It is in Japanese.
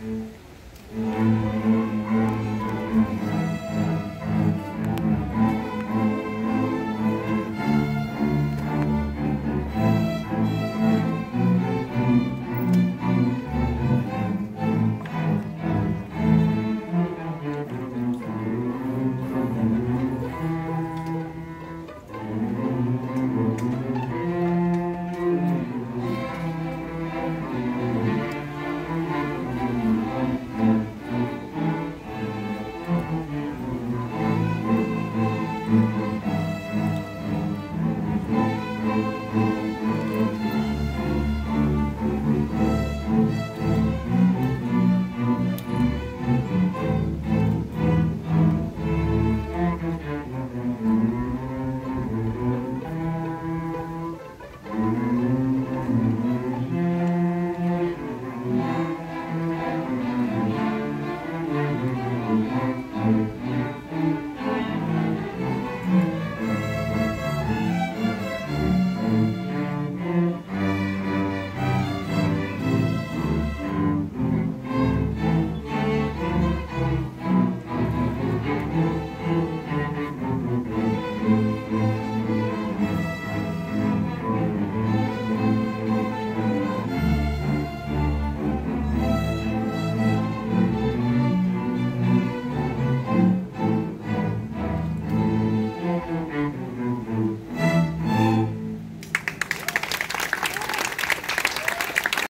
うん